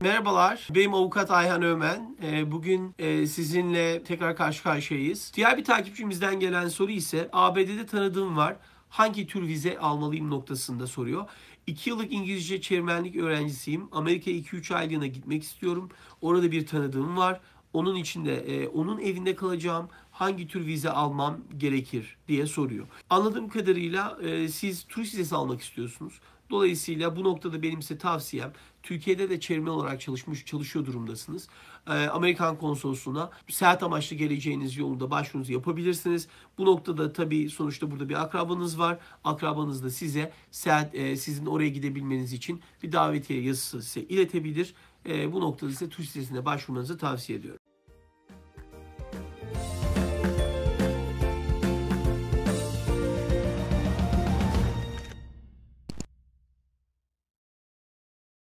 Merhabalar, benim avukat Ayhan Ömen. Ee, Bugün e, sizinle tekrar karşı karşıyayız. Diğer bir takipçimizden gelen soru ise ABD'de tanıdığım var. Hangi tür vize almalıyım noktasında soruyor. 2 yıllık İngilizce çevirmenlik öğrencisiyim. Amerika'ya 2-3 aylığına gitmek istiyorum. Orada bir tanıdığım var. Onun içinde e, onun evinde kalacağım. Hangi tür vize almam gerekir diye soruyor. Anladığım kadarıyla e, siz turist vizesi almak istiyorsunuz. Dolayısıyla bu noktada benim size tavsiyem Türkiye'de de çevirmen olarak çalışmış çalışıyor durumdasınız. Ee, Amerikan konsolosluğuna seyahat amaçlı geleceğiniz yolunda başvurunuzu yapabilirsiniz. Bu noktada tabii sonuçta burada bir akrabanız var. Akrabanız da size seyahat e, sizin oraya gidebilmeniz için bir davetiye yazısı size iletebilir. E, bu noktada size turist vizesine başvurmanızı tavsiye ediyorum.